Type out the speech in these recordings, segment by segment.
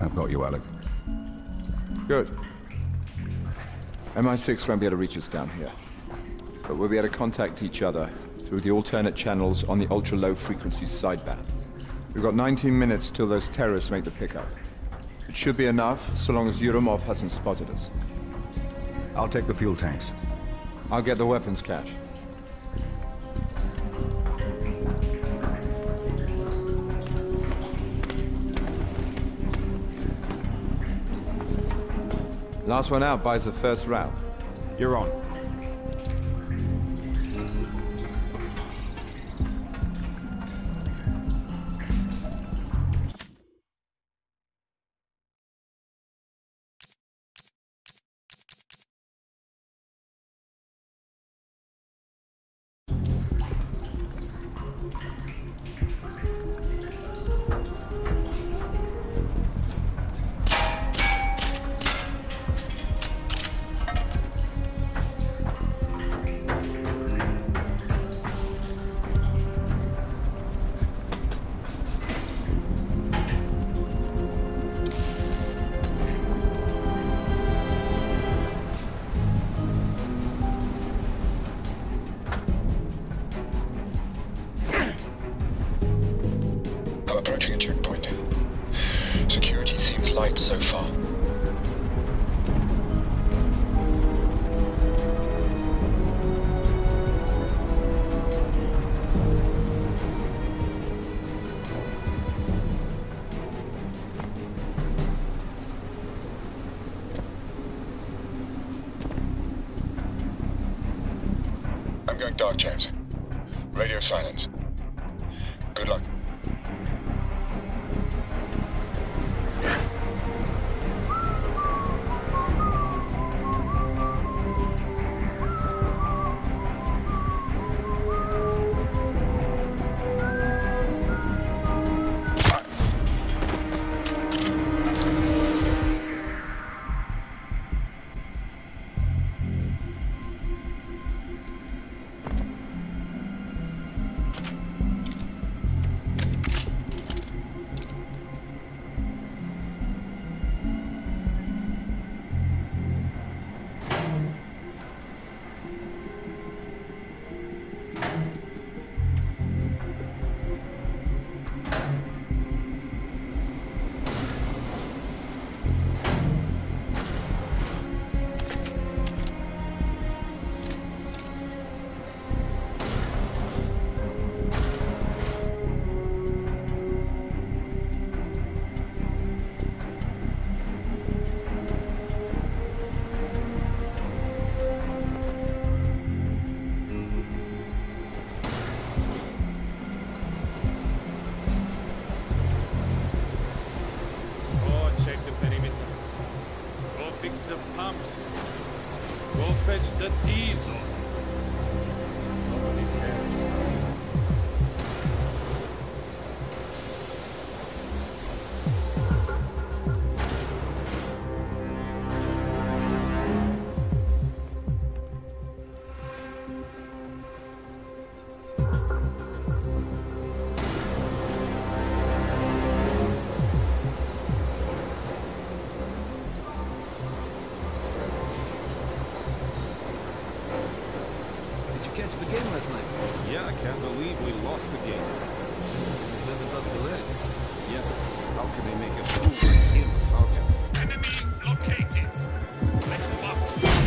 I've got you, Alec. Good. MI6 won't be able to reach us down here. But we'll be able to contact each other through the alternate channels on the ultra-low frequency sideband. We've got 19 minutes till those terrorists make the pickup. It should be enough, so long as Ourumov hasn't spotted us. I'll take the fuel tanks. I'll get the weapons cache. Last one out buys the first round. You're on. Going dark, James. Radio silence. Good luck. Did the game last night? Yeah, I can't believe we lost the game. Living up the leg. Yes. How can they make a fool like him, Sergeant? Enemy located. Let's move out.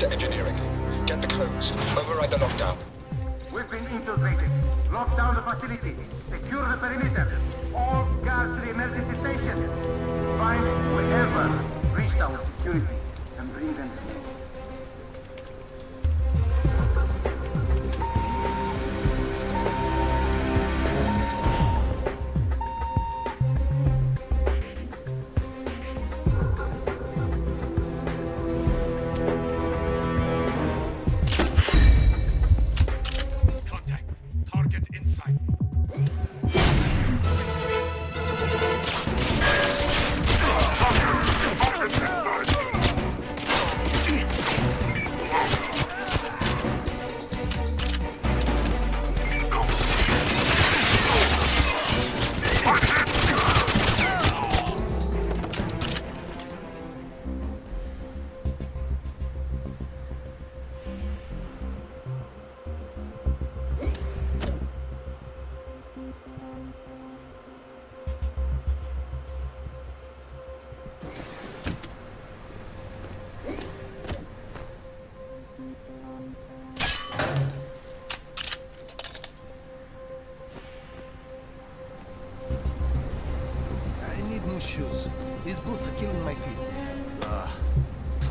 to. shoes. These boots are killing my feet. Ah,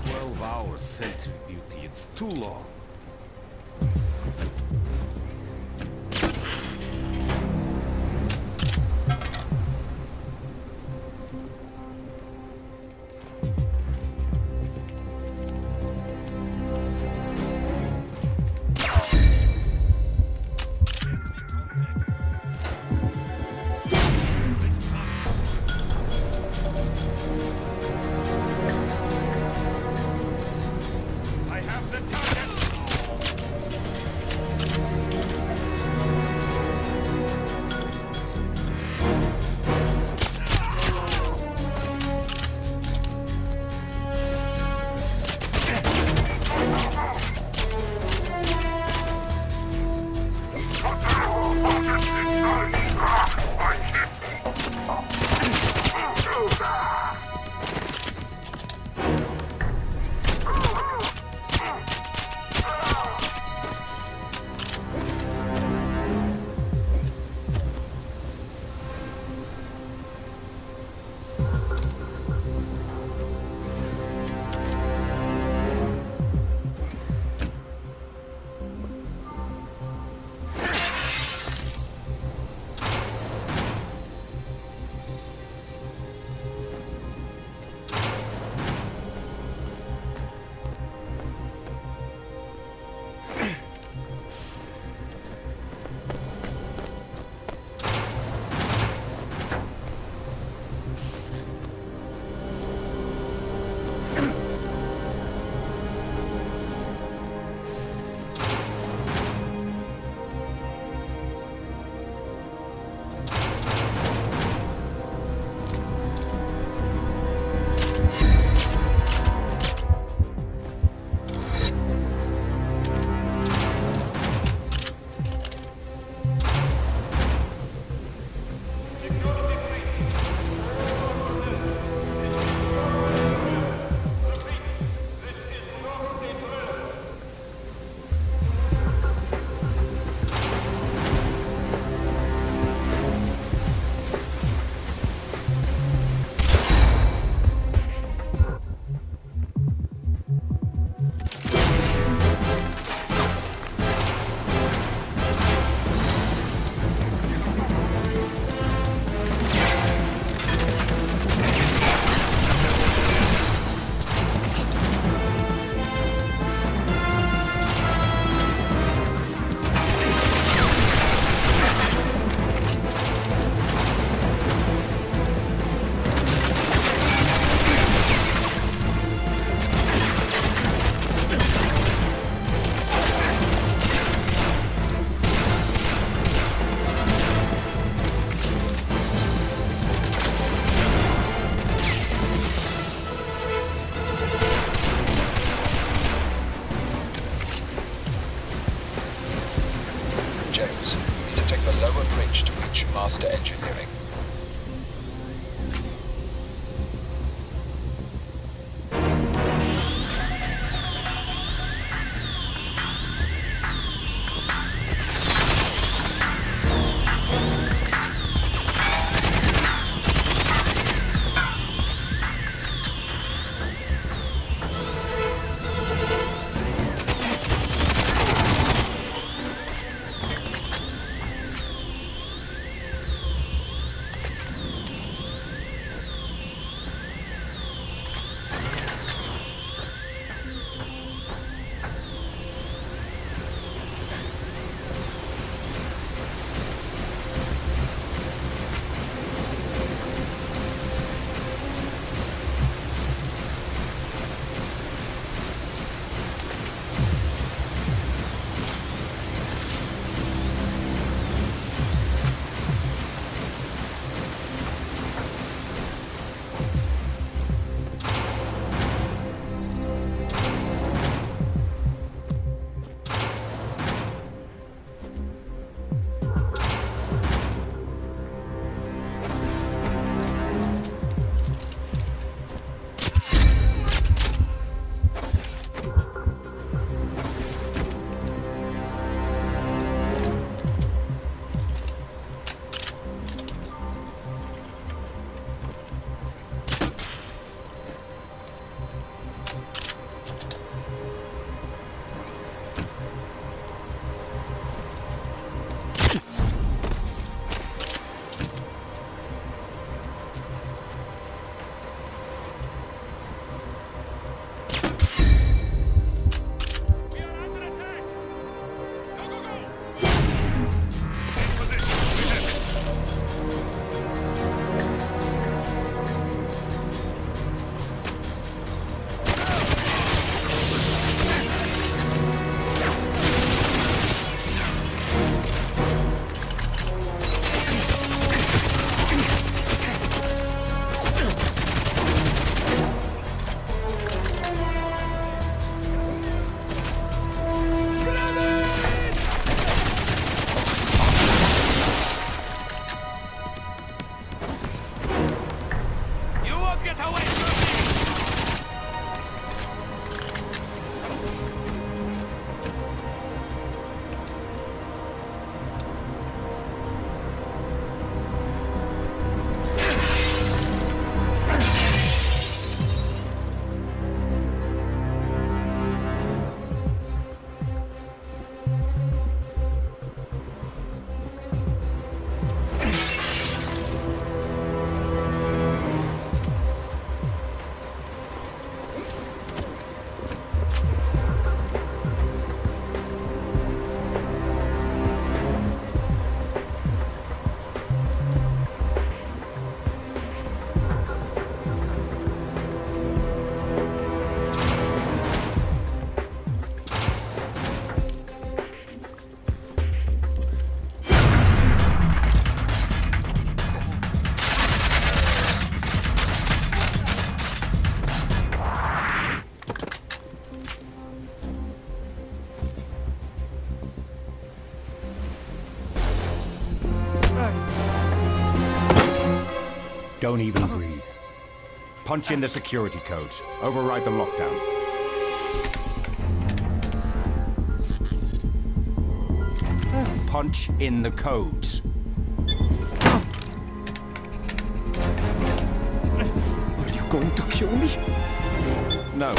12 hours sentry duty. It's too long. Don't even breathe. Punch in the security codes. Override the lockdown. Punch in the codes. Are you going to kill me? No.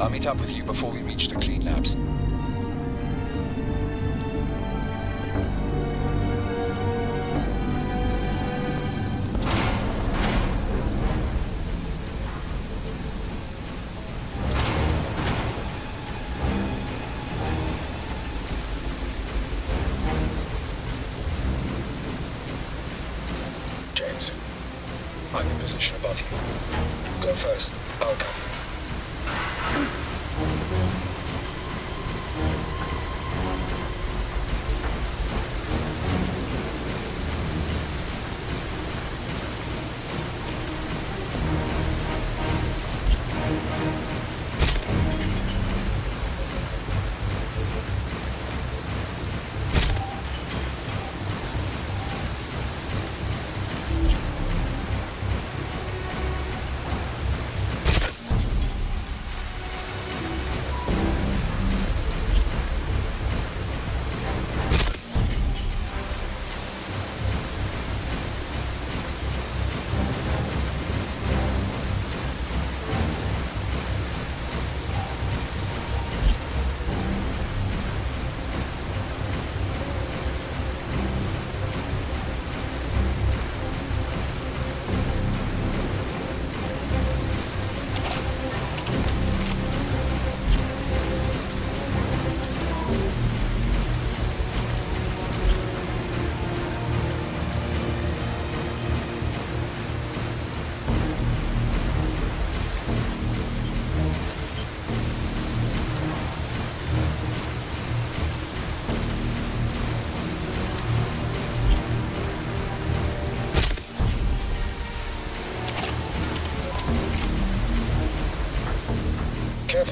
I'll meet up with you before we reach the clean labs.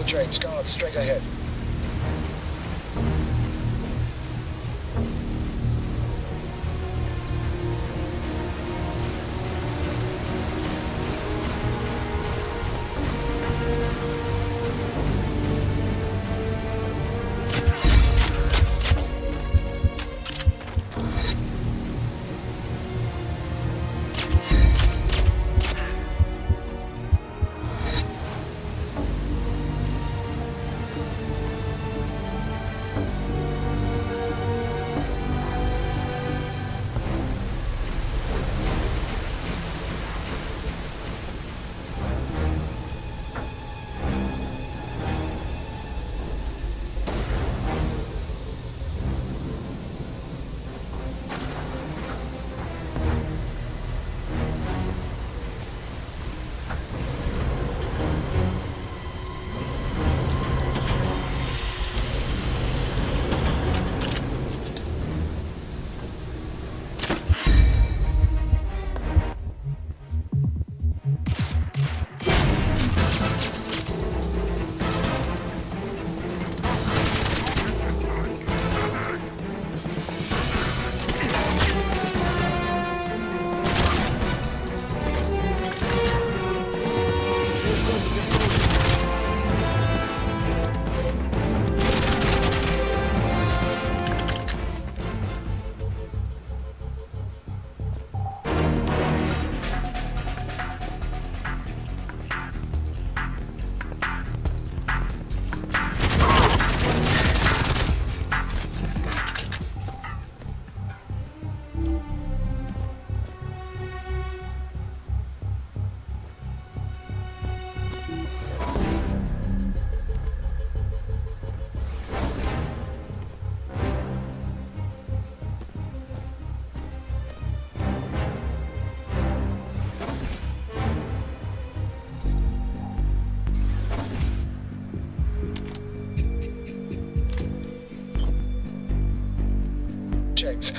James. Guards, straight ahead.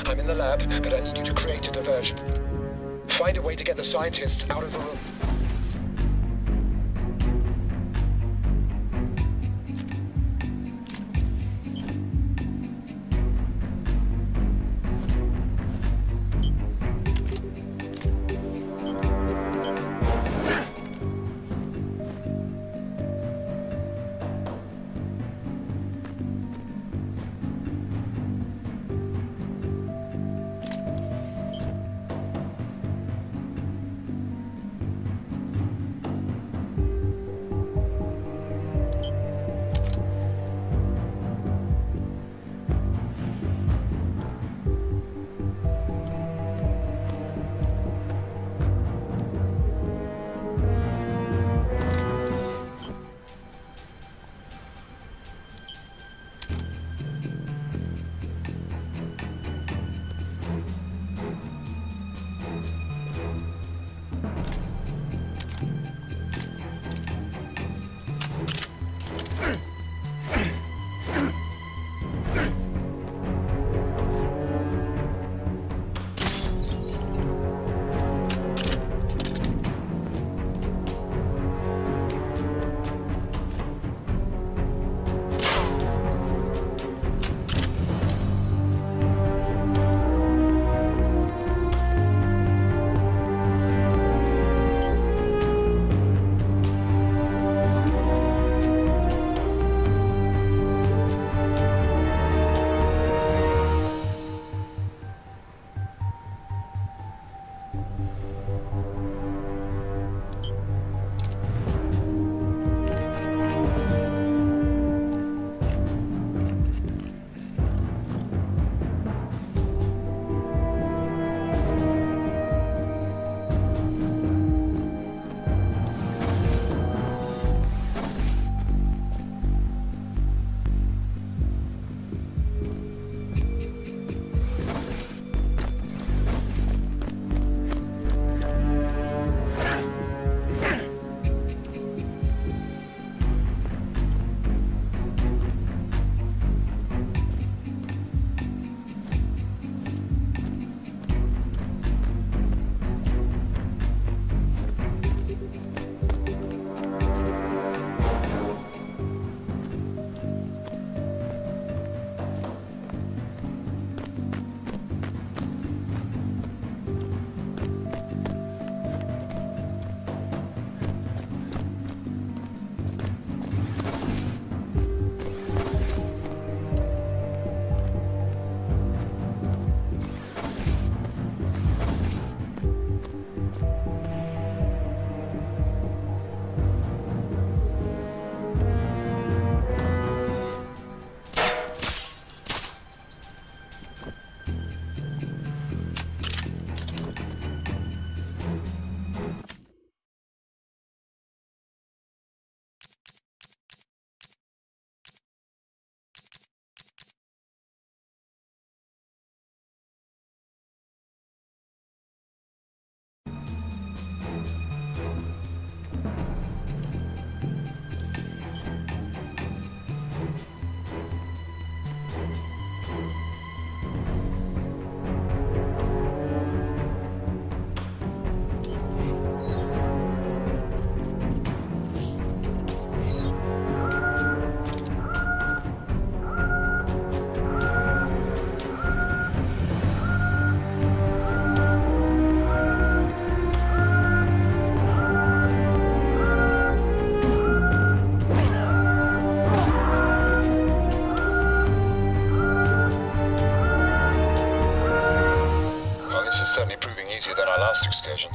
I'm in the lab, but I need you to create a diversion. Find a way to get the scientists out of the room. is certainly proving easier than our last excursion.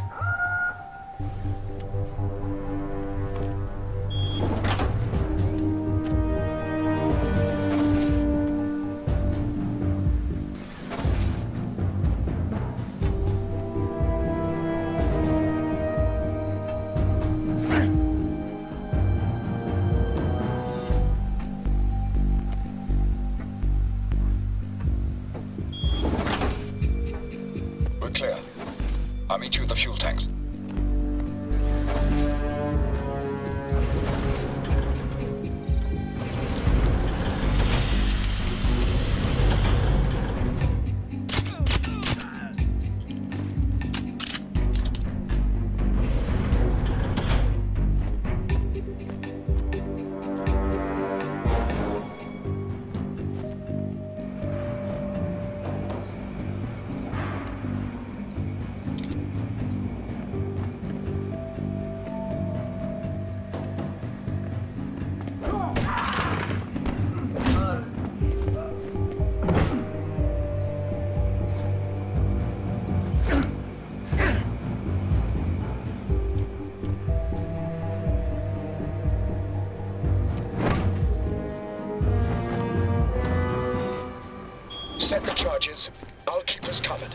Set the charges. I'll keep us covered.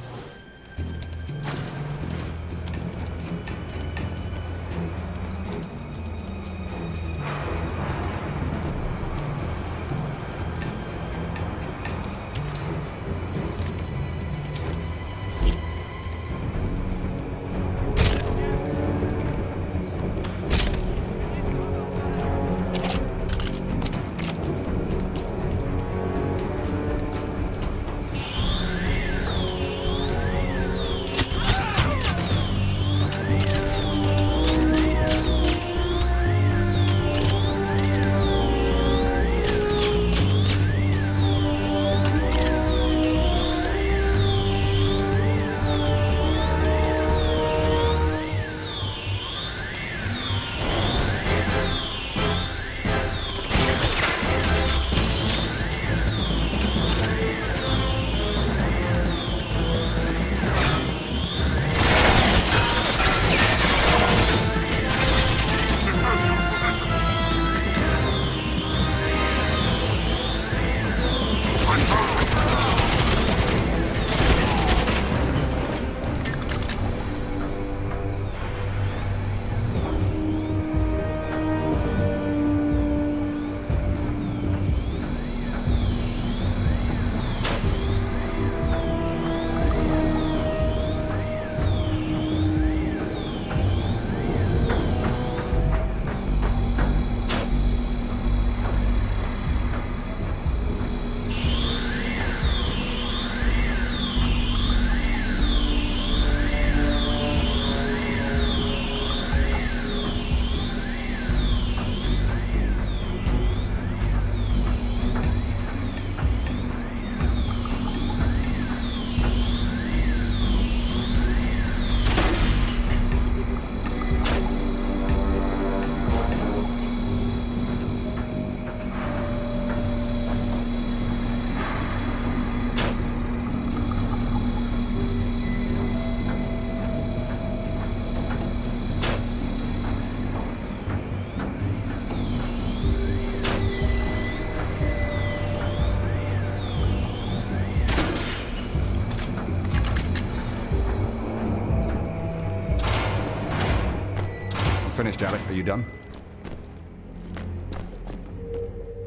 Finished, Alec. Are you done?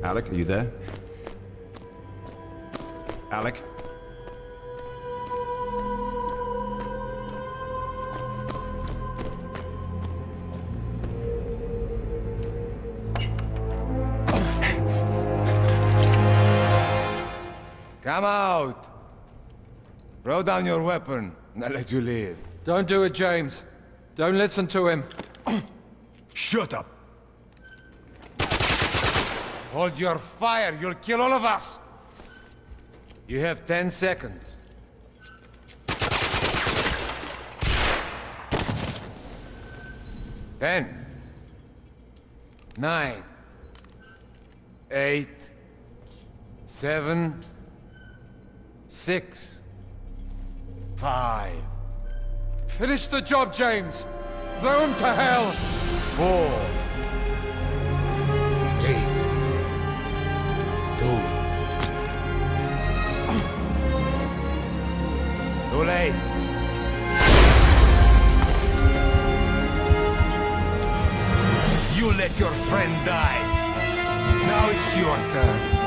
Alec, are you there? Alec? Come out! Throw down your weapon, and I'll let you live. Don't do it, James. Don't listen to him. Shut up! Hold your fire, you'll kill all of us! You have ten seconds. Ten. Nine. Eight. Seven. Six. Five. Finish the job, James. Blow him to hell. Four. Three. Two. Too late. You let your friend die. Now it's your turn.